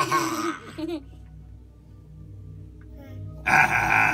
Ha ha ha!